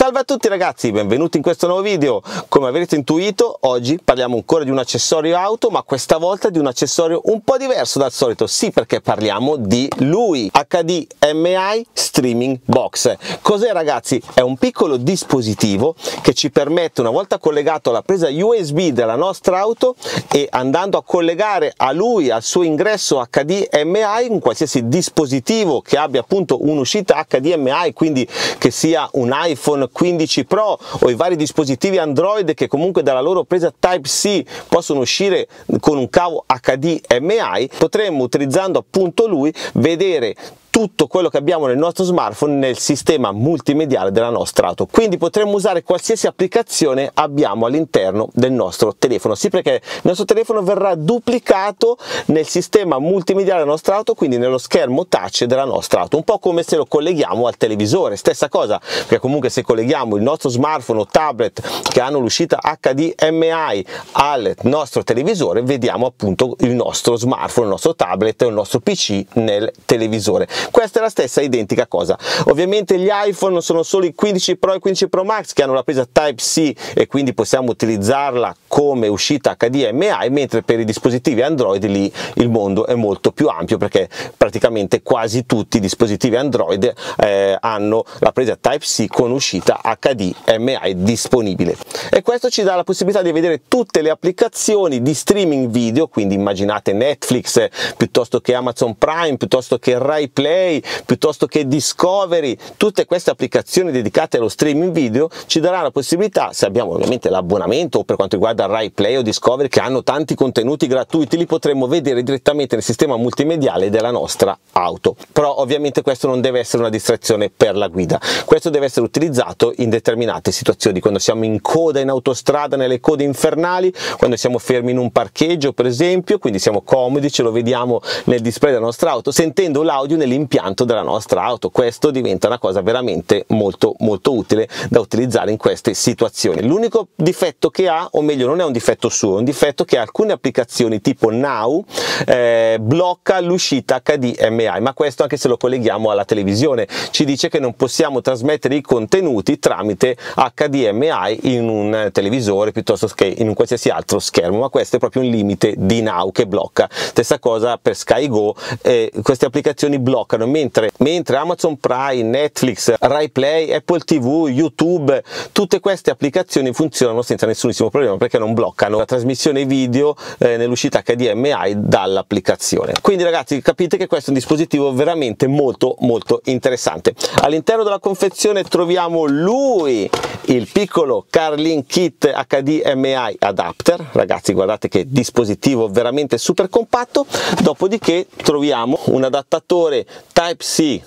Salve a tutti ragazzi, benvenuti in questo nuovo video. Come avrete intuito, oggi parliamo ancora di un accessorio auto, ma questa volta di un accessorio un po' diverso dal solito. Sì, perché parliamo di lui, HDMI Streaming Box. Cos'è ragazzi? È un piccolo dispositivo che ci permette, una volta collegato alla presa USB della nostra auto e andando a collegare a lui, al suo ingresso HDMI, un qualsiasi dispositivo che abbia appunto un'uscita HDMI, quindi che sia un iPhone, 15 Pro o i vari dispositivi Android che comunque dalla loro presa Type-C possono uscire con un cavo HDMI, potremmo utilizzando appunto lui vedere tutto quello che abbiamo nel nostro smartphone nel sistema multimediale della nostra auto. Quindi potremmo usare qualsiasi applicazione abbiamo all'interno del nostro telefono. Sì perché il nostro telefono verrà duplicato nel sistema multimediale della nostra auto quindi nello schermo touch della nostra auto. Un po' come se lo colleghiamo al televisore stessa cosa perché comunque se colleghiamo il nostro smartphone o tablet che hanno l'uscita HDMI al nostro televisore vediamo appunto il nostro smartphone il nostro tablet o il nostro PC nel televisore questa è la stessa identica cosa. Ovviamente gli iPhone sono solo i 15 Pro e 15 Pro Max che hanno la presa Type-C e quindi possiamo utilizzarla come uscita HDMI mentre per i dispositivi Android lì il mondo è molto più ampio perché praticamente quasi tutti i dispositivi Android eh, hanno la presa Type-C con uscita HDMI disponibile. E questo ci dà la possibilità di vedere tutte le applicazioni di streaming video quindi immaginate Netflix piuttosto che Amazon Prime piuttosto che Rai Play Play piuttosto che Discovery, tutte queste applicazioni dedicate allo streaming video ci daranno la possibilità, se abbiamo ovviamente l'abbonamento o per quanto riguarda Rai Play o Discovery che hanno tanti contenuti gratuiti, li potremo vedere direttamente nel sistema multimediale della nostra auto. Però ovviamente questo non deve essere una distrazione per la guida, questo deve essere utilizzato in determinate situazioni, quando siamo in coda in autostrada, nelle code infernali, quando siamo fermi in un parcheggio per esempio, quindi siamo comodi, ce lo vediamo nel display della nostra auto, sentendo l'audio nell'interno l'impianto della nostra auto. Questo diventa una cosa veramente molto molto utile da utilizzare in queste situazioni. L'unico difetto che ha o meglio non è un difetto suo è un difetto che alcune applicazioni tipo Now eh, blocca l'uscita HDMI ma questo anche se lo colleghiamo alla televisione. Ci dice che non possiamo trasmettere i contenuti tramite HDMI in un televisore piuttosto che in un qualsiasi altro schermo ma questo è proprio un limite di Now che blocca. Stessa cosa per SkyGo eh, queste applicazioni bloccano bloccano mentre, mentre Amazon Prime, Netflix, Rai Play, Apple TV, YouTube, tutte queste applicazioni funzionano senza nessunissimo problema perché non bloccano la trasmissione video eh, nell'uscita HDMI dall'applicazione. Quindi ragazzi capite che questo è un dispositivo veramente molto molto interessante. All'interno della confezione troviamo lui, il piccolo Carlin Kit HDMI adapter, ragazzi guardate che dispositivo veramente super compatto, dopodiché troviamo un adattatore Type-C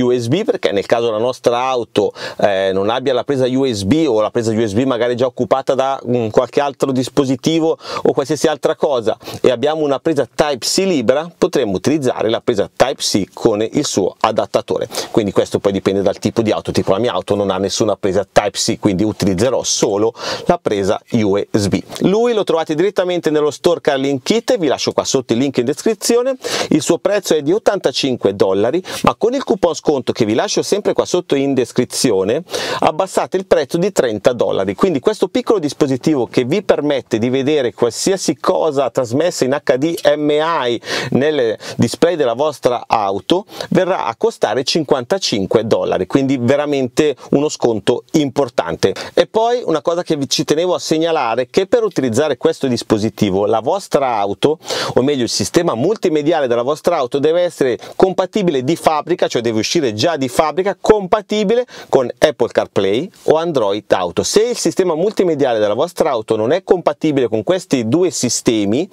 USB perché nel caso la nostra auto eh, non abbia la presa USB o la presa USB magari già occupata da un qualche altro dispositivo o qualsiasi altra cosa e abbiamo una presa Type-C libera potremmo utilizzare la presa Type-C con il suo adattatore. Quindi questo poi dipende dal tipo di auto. Tipo la mia auto non ha nessuna presa Type-C quindi utilizzerò solo la presa USB lui lo trovate direttamente nello store Carlin Kit vi lascio qua sotto il link in descrizione. Il suo prezzo è di 85 dollari ma con il coupon sconto che vi lascio sempre qua sotto in descrizione abbassate il prezzo di 30 dollari. Quindi questo piccolo dispositivo che vi permette di vedere qualsiasi cosa trasmessa in HDMI nel display della vostra auto verrà a costare 55 dollari. Quindi veramente uno sconto importante. E poi una cosa che ci tenevo a segnalare che per utilizzare questo dispositivo la vostra auto o meglio il sistema multimediale della vostra auto deve essere compatibile di fabbrica cioè deve uscire uscire già di fabbrica compatibile con Apple CarPlay o Android Auto. Se il sistema multimediale della vostra auto non è compatibile con questi due sistemi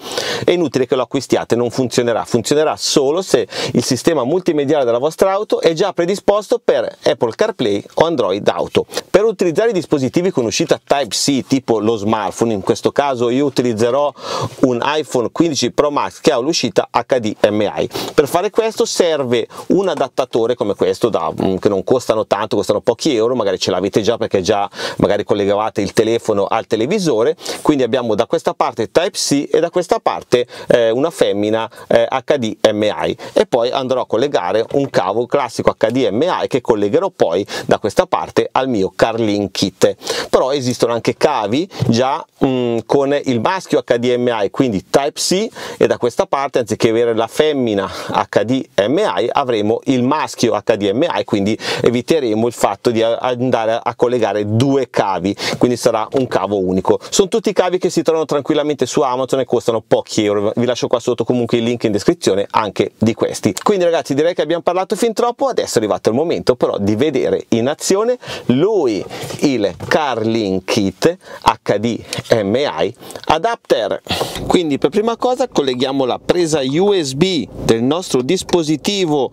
è inutile che lo acquistiate, non funzionerà, funzionerà solo se il sistema multimediale della vostra auto è già predisposto per Apple CarPlay o Android Auto. Per utilizzare i dispositivi con uscita Type-C tipo lo smartphone, in questo caso io utilizzerò un iPhone 15 Pro Max che ha l'uscita HDMI. Per fare questo serve un adattatore come come questo da, mm, che non costano tanto costano pochi euro magari ce l'avete già perché già magari collegavate il telefono al televisore. Quindi abbiamo da questa parte type C e da questa parte eh, una femmina eh, HDMI e poi andrò a collegare un cavo classico HDMI che collegherò poi da questa parte al mio Carlin kit. Però esistono anche cavi già mh, mm, con il maschio HDMI quindi type C e da questa parte anziché avere la femmina HDMI avremo il maschio HDMI quindi eviteremo il fatto di andare a collegare due cavi quindi sarà un cavo unico. Sono tutti cavi che si trovano tranquillamente su Amazon e costano pochi euro. Vi lascio qua sotto comunque il link in descrizione anche di questi. Quindi ragazzi direi che abbiamo parlato fin troppo. Adesso è arrivato il momento però di vedere in azione lui il Carlin Kit HDMI adapter. Quindi per prima cosa colleghiamo la presa USB del nostro dispositivo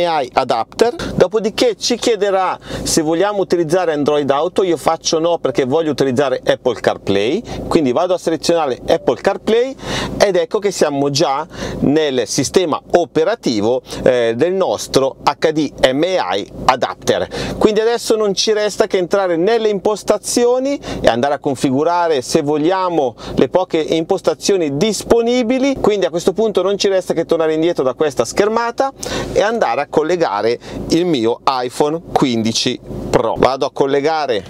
HDMI adapter. Dopodiché ci chiederà se vogliamo utilizzare Android Auto. Io faccio no perché voglio utilizzare Apple CarPlay. Quindi vado a selezionare Apple CarPlay ed ecco che siamo già nel sistema operativo eh, del nostro HDMI adapter. Quindi adesso non ci resta che entrare nelle impostazioni e andare a configurare se vogliamo le poche impostazioni disponibili. Quindi a questo punto non ci resta che tornare indietro da questa schermata e andare a collegare il mio iPhone 15 Pro. Vado a collegare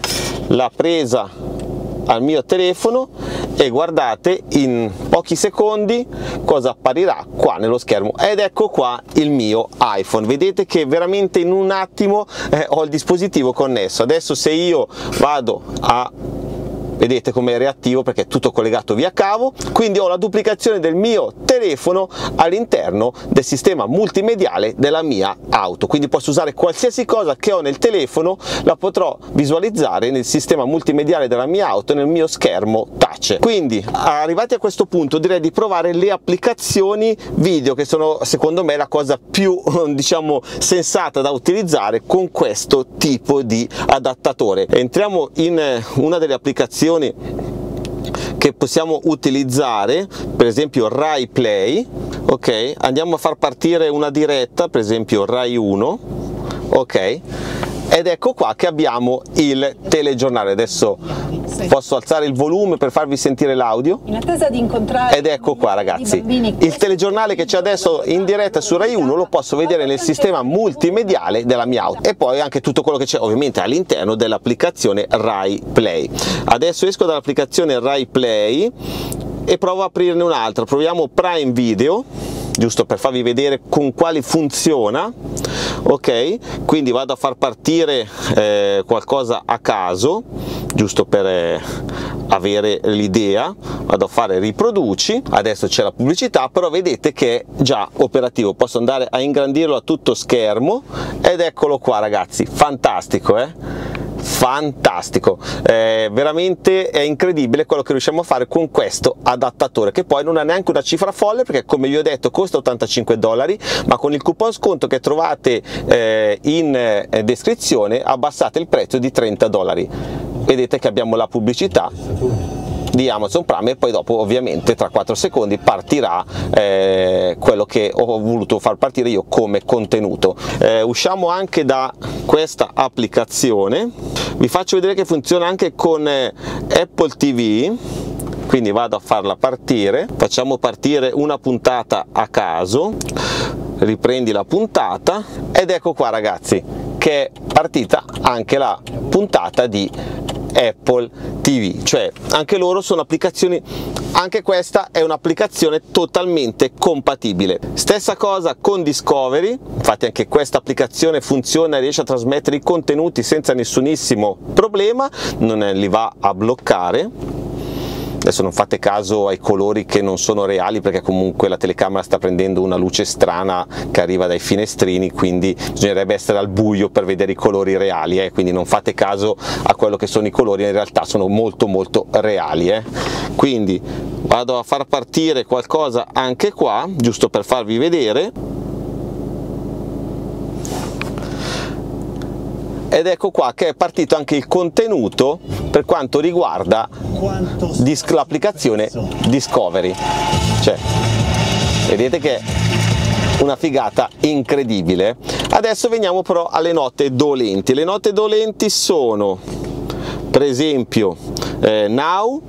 la presa al mio telefono e guardate in pochi secondi cosa apparirà qua nello schermo. Ed ecco qua il mio iPhone. Vedete che veramente in un attimo eh, ho il dispositivo connesso. Adesso se io vado a vedete come è reattivo perché è tutto collegato via cavo quindi ho la duplicazione del mio telefono all'interno del sistema multimediale della mia auto. Quindi posso usare qualsiasi cosa che ho nel telefono la potrò visualizzare nel sistema multimediale della mia auto nel mio schermo touch. Quindi arrivati a questo punto direi di provare le applicazioni video che sono secondo me la cosa più diciamo sensata da utilizzare con questo tipo di adattatore. Entriamo in una delle applicazioni applicazioni che possiamo utilizzare per esempio Rai Play ok? Andiamo a far partire una diretta per esempio Rai 1 ok ed ecco qua che abbiamo il telegiornale. Adesso posso alzare il volume per farvi sentire l'audio. In attesa di incontrare ed ecco qua ragazzi. il telegiornale che c'è adesso in diretta su Rai 1 lo posso vedere nel sistema multimediale della mia auto e poi anche tutto quello che c'è ovviamente all'interno dell'applicazione Rai Play. Adesso esco dall'applicazione Rai Play e provo a aprirne un'altra. Proviamo Prime Video giusto per farvi vedere con quali funziona ok quindi vado a far partire eh, qualcosa a caso giusto per eh, avere l'idea. Vado a fare riproduci. Adesso c'è la pubblicità però vedete che è già operativo. Posso andare a ingrandirlo a tutto schermo ed eccolo qua ragazzi. Fantastico eh fantastico. Eh, veramente è incredibile quello che riusciamo a fare con questo adattatore che poi non ha neanche una cifra folle perché come vi ho detto costa 85 dollari ma con il coupon sconto che trovate eh, in eh, descrizione abbassate il prezzo di 30 dollari. Vedete che abbiamo la pubblicità di Amazon Prime e poi dopo ovviamente tra 4 secondi partirà eh, quello che ho voluto far partire io come contenuto. Eh, usciamo anche da questa applicazione vi faccio vedere che funziona anche con eh, Apple TV quindi vado a farla partire. Facciamo partire una puntata a caso. Riprendi la puntata. Ed ecco qua ragazzi che è partita anche la puntata di Apple TV, cioè anche loro sono applicazioni, anche questa è un'applicazione totalmente compatibile. Stessa cosa con Discovery, infatti anche questa applicazione funziona e riesce a trasmettere i contenuti senza nessunissimo problema, non li va a bloccare adesso non fate caso ai colori che non sono reali perché comunque la telecamera sta prendendo una luce strana che arriva dai finestrini quindi bisognerebbe essere al buio per vedere i colori reali eh? quindi non fate caso a quello che sono i colori in realtà sono molto molto reali eh? quindi vado a far partire qualcosa anche qua giusto per farvi vedere ed ecco qua che è partito anche il contenuto per quanto riguarda l'applicazione Discovery. Cioè, vedete che una figata incredibile. Adesso veniamo però alle note dolenti. Le note dolenti sono per esempio eh, now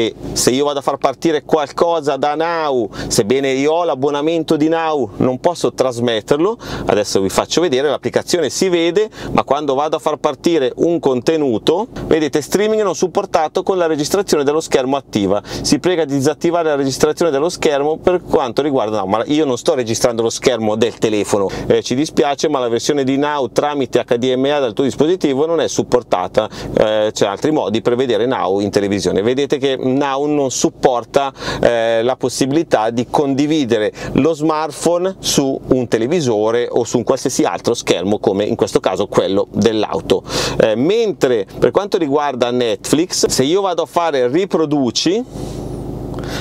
che se io vado a far partire qualcosa da Now, sebbene io ho l'abbonamento di Now, non posso trasmetterlo, adesso vi faccio vedere, l'applicazione si vede, ma quando vado a far partire un contenuto, vedete streaming non supportato con la registrazione dello schermo attiva, si prega di disattivare la registrazione dello schermo per quanto riguarda Now, ma io non sto registrando lo schermo del telefono, eh, ci dispiace ma la versione di Now tramite HDMI dal tuo dispositivo non è supportata, eh, c'è altri modi per vedere Now in televisione, vedete che Now non supporta eh, la possibilità di condividere lo smartphone su un televisore o su un qualsiasi altro schermo come in questo caso quello dell'auto. Eh, mentre per quanto riguarda Netflix se io vado a fare riproduci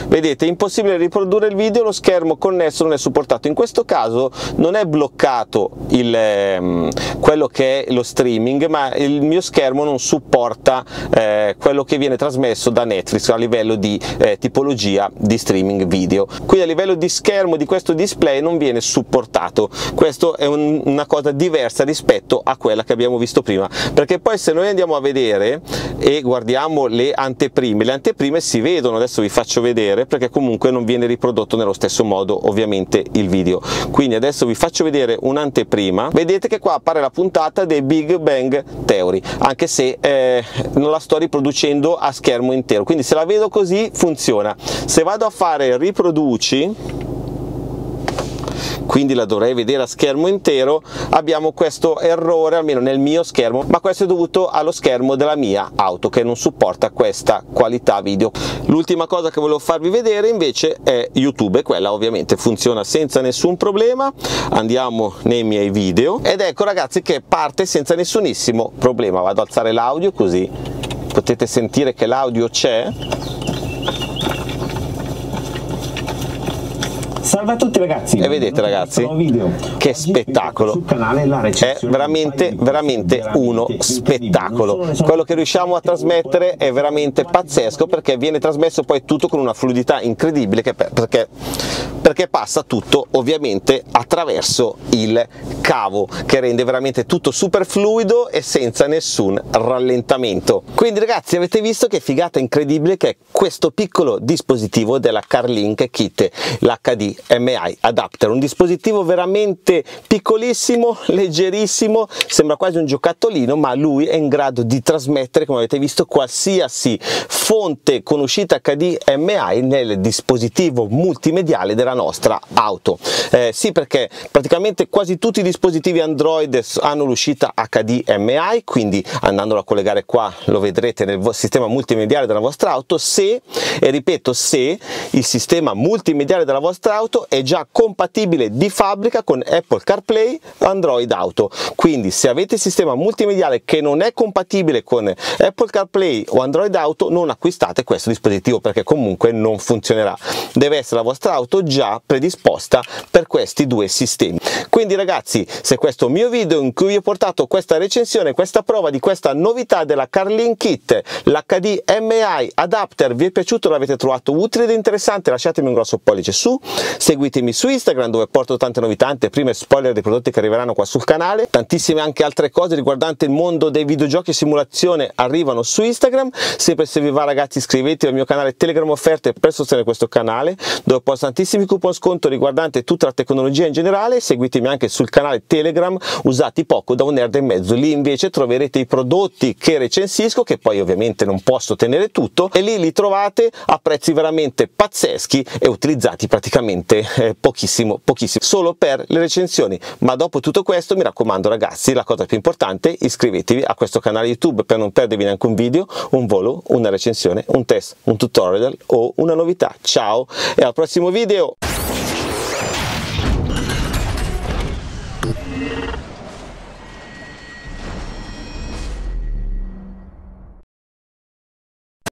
vedete è impossibile riprodurre il video lo schermo connesso non è supportato. In questo caso non è bloccato il, ehm, quello che è lo streaming ma il mio schermo non supporta eh, quello che viene trasmesso da Netflix a livello di eh, tipologia di streaming video. Quindi a livello di schermo di questo display non viene supportato. Questo è un, una cosa diversa rispetto a quella che abbiamo visto prima. Perché poi se noi andiamo a vedere e guardiamo le anteprime le anteprime si vedono. Adesso vi faccio vedere vedere perché comunque non viene riprodotto nello stesso modo ovviamente il video. Quindi adesso vi faccio vedere un'anteprima. Vedete che qua appare la puntata dei Big Bang Theory anche se eh, non la sto riproducendo a schermo intero. Quindi se la vedo così funziona. Se vado a fare riproduci quindi la dovrei vedere a schermo intero, abbiamo questo errore, almeno nel mio schermo, ma questo è dovuto allo schermo della mia auto che non supporta questa qualità video. L'ultima cosa che volevo farvi vedere invece è YouTube, quella ovviamente funziona senza nessun problema, andiamo nei miei video. Ed ecco ragazzi che parte senza nessunissimo problema, vado ad alzare l'audio così potete sentire che l'audio c'è Salve a tutti ragazzi! E vedete ragazzi che spettacolo! È veramente, veramente uno spettacolo. Quello che riusciamo a trasmettere è veramente pazzesco perché viene trasmesso poi tutto con una fluidità incredibile perché, perché passa tutto ovviamente attraverso il cavo che rende veramente tutto super fluido e senza nessun rallentamento. Quindi ragazzi avete visto che figata incredibile che è questo piccolo dispositivo della Carlink Kit, l'HD MI adapter, un dispositivo veramente piccolissimo, leggerissimo, sembra quasi un giocattolino, ma lui è in grado di trasmettere, come avete visto, qualsiasi fonte con uscita HDMI nel dispositivo multimediale della nostra auto. Eh, sì, perché praticamente quasi tutti i dispositivi Android hanno l'uscita HDMI, quindi andandolo a collegare qua lo vedrete nel sistema multimediale della vostra auto, se, e ripeto se, il sistema multimediale della vostra auto è già compatibile di fabbrica con Apple CarPlay Android Auto. Quindi se avete il sistema multimediale che non è compatibile con Apple CarPlay o Android Auto non acquistate questo dispositivo perché comunque non funzionerà. Deve essere la vostra auto già predisposta per questi due sistemi. Quindi ragazzi se questo mio video in cui vi ho portato questa recensione questa prova di questa novità della Carlin Kit l'HD MI adapter vi è piaciuto l'avete trovato utile ed interessante lasciatemi un grosso pollice su. Seguitemi su Instagram dove porto tante novità, prime spoiler dei prodotti che arriveranno qua sul canale, tantissime anche altre cose riguardanti il mondo dei videogiochi e simulazione arrivano su Instagram, sempre se vi va ragazzi iscrivetevi al mio canale Telegram Offerte per sostenere questo canale dove posto tantissimi coupon sconto riguardanti tutta la tecnologia in generale, seguitemi anche sul canale Telegram usati poco da un nerd e mezzo, lì invece troverete i prodotti che recensisco che poi ovviamente non posso tenere tutto e lì li trovate a prezzi veramente pazzeschi e utilizzati praticamente eh, pochissimo, pochissimo, solo per le recensioni. Ma dopo tutto questo mi raccomando ragazzi, la cosa più importante, iscrivetevi a questo canale YouTube per non perdervi neanche un video, un volo, una recensione, un test, un tutorial o una novità. Ciao e al prossimo video!